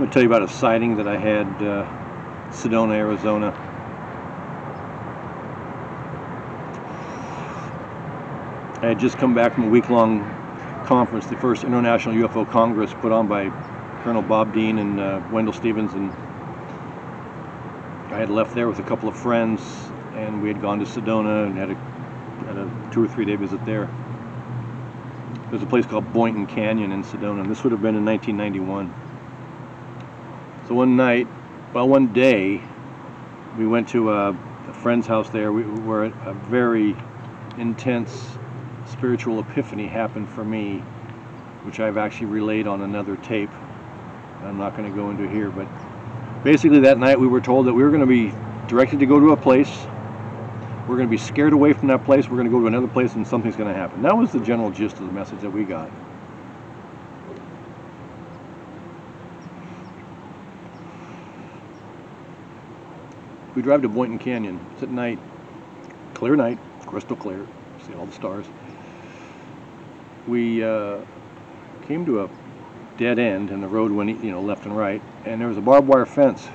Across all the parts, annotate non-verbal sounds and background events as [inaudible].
going to tell you about a sighting that I had uh, Sedona, Arizona. I had just come back from a week-long conference, the first International UFO Congress put on by Colonel Bob Dean and uh, Wendelle Stevens, and I had left there with a couple of friends, and we had gone to Sedona and had a, had a two or three day visit there. There's a place called Boynton Canyon in Sedona, and this would have been in 1991. So one night, well, one day, we went to a, a friend's house there we, where a very intense spiritual epiphany happened for me, which I've actually relayed on another tape. I'm not going to go into here, but basically that night we were told that we were going to be directed to go to a place. We're going to be scared away from that place. We're going to go to another place and something's going to happen. That was the general gist of the message that we got. We drive to Boynton Canyon. It's at night, clear night, crystal clear. See all the stars. We uh, came to a dead end, and the road went, you know, left and right, and there was a barbed wire fence.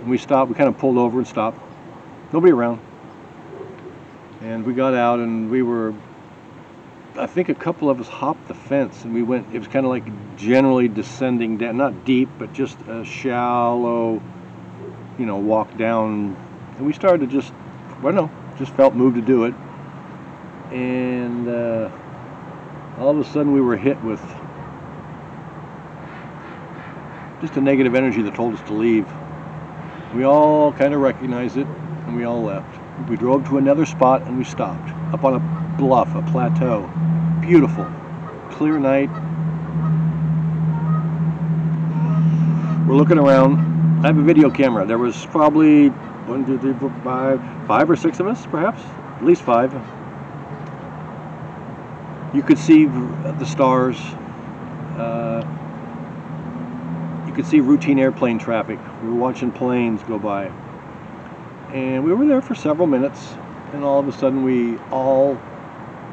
And we stopped. We kind of pulled over and stopped. Nobody around. And we got out, and we were. I think a couple of us hopped the fence, and we went. It was kind of like generally descending down, not deep, but just a shallow you know, walk down. And we started to just, well, no, just felt moved to do it. And uh, all of a sudden we were hit with just a negative energy that told us to leave. We all kind of recognized it and we all left. We drove to another spot and we stopped up on a bluff, a plateau. Beautiful, clear night. We're looking around I have a video camera. There was probably one, two, three, four, five, five or six of us, perhaps, at least five. You could see the stars. Uh, you could see routine airplane traffic. We were watching planes go by. And we were there for several minutes, and all of a sudden we all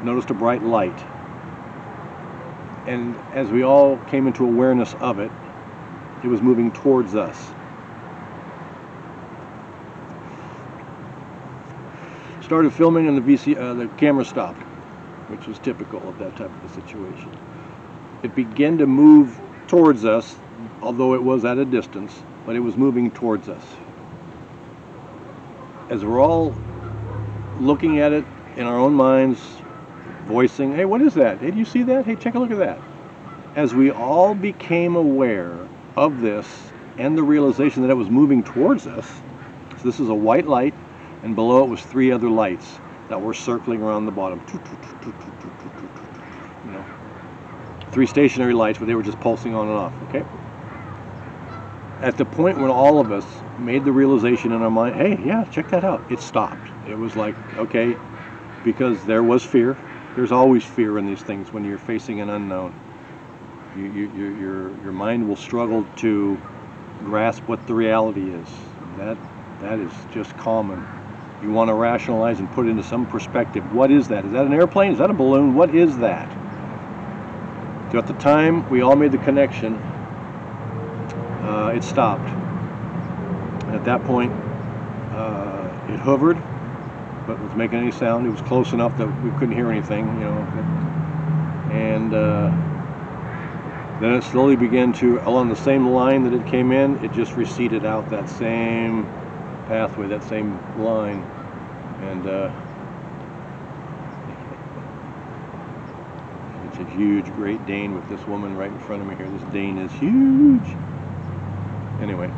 noticed a bright light. And as we all came into awareness of it, it was moving towards us. Started filming and the VC, uh, the camera stopped, which was typical of that type of a situation. It began to move towards us, although it was at a distance, but it was moving towards us. As we're all looking at it in our own minds, voicing, hey, what is that? Hey, do you see that? Hey, take a look at that. As we all became aware of this and the realization that it was moving towards us, so this is a white light and below it was three other lights that were circling around the bottom. You know, three stationary lights, but they were just pulsing on and off. Okay. At the point when all of us made the realization in our mind, hey, yeah, check that out. It stopped. It was like, okay, because there was fear. There's always fear in these things when you're facing an unknown. You, you, your, your mind will struggle to grasp what the reality is. That, that is just common you want to rationalize and put into some perspective. What is that? Is that an airplane? Is that a balloon? What is that? At the time we all made the connection, uh, it stopped. At that point, uh, it hovered, but was making any sound. It was close enough that we couldn't hear anything, you know. And uh, then it slowly began to, along the same line that it came in, it just receded out that same pathway, that same line. And uh, [laughs] it's a huge Great Dane with this woman right in front of me here. This Dane is huge. Anyway,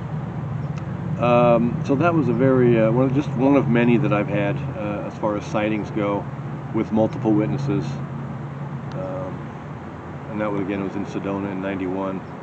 um, so that was a very, uh, one just one of many that I've had uh, as far as sightings go with multiple witnesses. Um, and that was, again, was in Sedona in 91.